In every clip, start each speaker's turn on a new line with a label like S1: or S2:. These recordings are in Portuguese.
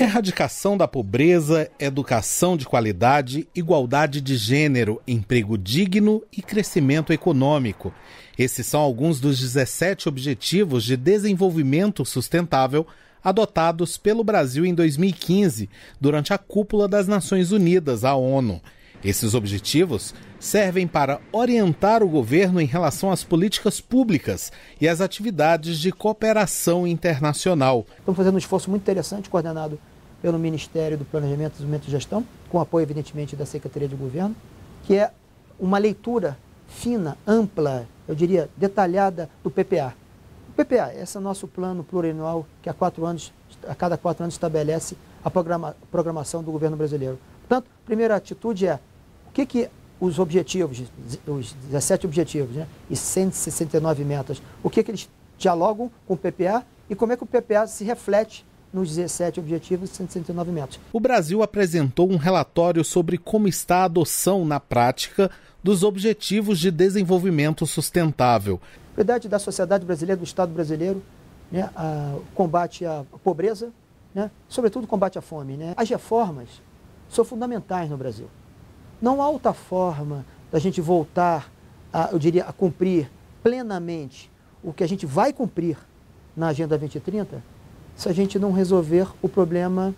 S1: Erradicação da pobreza, educação de qualidade, igualdade de gênero, emprego digno e crescimento econômico. Esses são alguns dos 17 Objetivos de Desenvolvimento Sustentável adotados pelo Brasil em 2015, durante a cúpula das Nações Unidas, a ONU. Esses objetivos servem para orientar o governo em relação às políticas públicas e às atividades de cooperação internacional.
S2: Estamos fazendo um esforço muito interessante, coordenado pelo Ministério do Planejamento, Desenvolvimento e Gestão, com apoio, evidentemente, da Secretaria de Governo, que é uma leitura fina, ampla, eu diria, detalhada do PPA. O PPA, esse é o nosso plano plurianual que a, quatro anos, a cada quatro anos estabelece a programa, programação do governo brasileiro. Portanto, a primeira atitude é o que, que os objetivos, os 17 objetivos né, e 169 metas, o que, que eles dialogam com o PPA e como é que o PPA se reflete nos 17 objetivos e 169 metas.
S1: O Brasil apresentou um relatório sobre como está a adoção na prática dos Objetivos de Desenvolvimento Sustentável.
S2: A prioridade da sociedade brasileira, do Estado brasileiro, né, a, combate à pobreza, né, sobretudo combate à fome. Né. As reformas são fundamentais no Brasil. Não há outra forma da gente voltar, a, eu diria, a cumprir plenamente o que a gente vai cumprir na Agenda 2030 se a gente não resolver o problema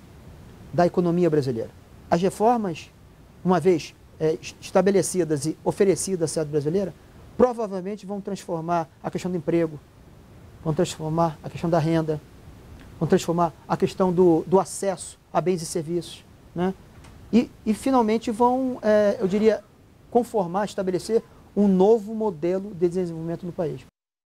S2: da economia brasileira. As reformas, uma vez é, estabelecidas e oferecidas à sociedade brasileira, provavelmente vão transformar a questão do emprego, vão transformar a questão da renda, vão transformar a questão do, do acesso a bens e serviços. Né? E, e finalmente vão, é, eu diria, conformar, estabelecer um novo modelo de desenvolvimento no país.